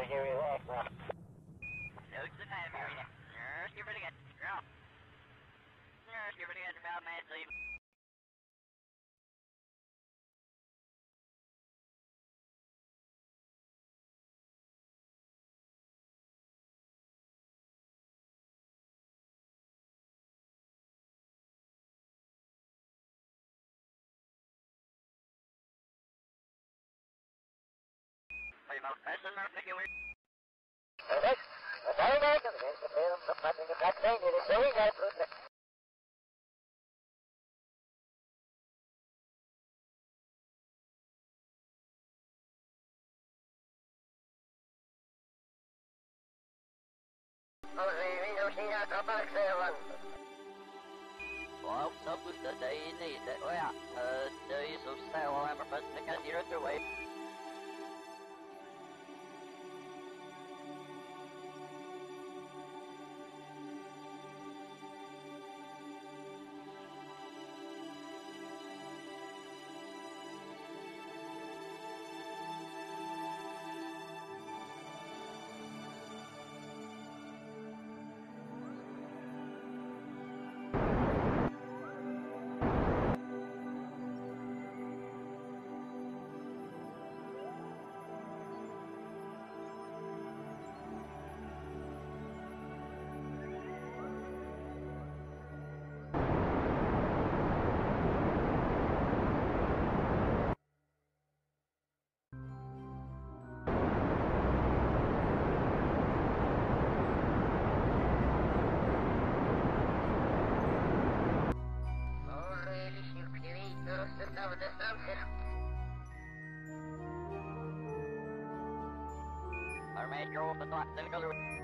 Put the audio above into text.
Probably give you that now. Notes the time, you're pretty good. Girl. You're pretty good. About man, sleep. That. Jose, we box there. Well, suppose the. Oh, yeah. Uh, do you so sell I'm a person that can hear it of the sunset. Our go open door.